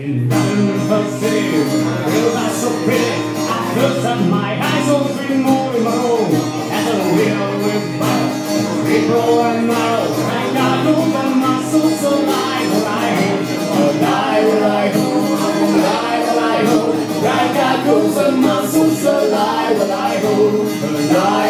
In city, hills are so pretty. I close up my eyes, oh, so three more in my home. As a wheel with butter, April and marrow. I got all the mussels alive, alive, alive, alive, alive, alive. I got all the mussels alive, alive, alive, alive,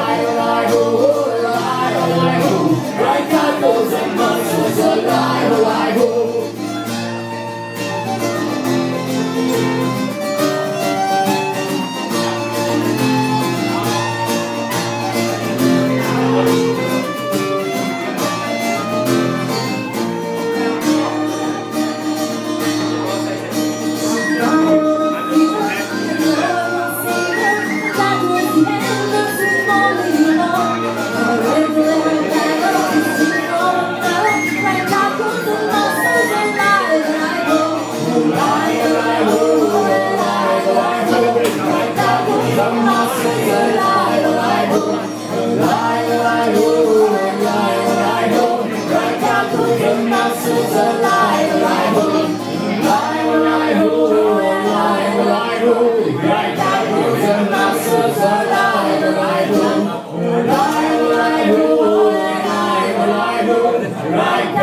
right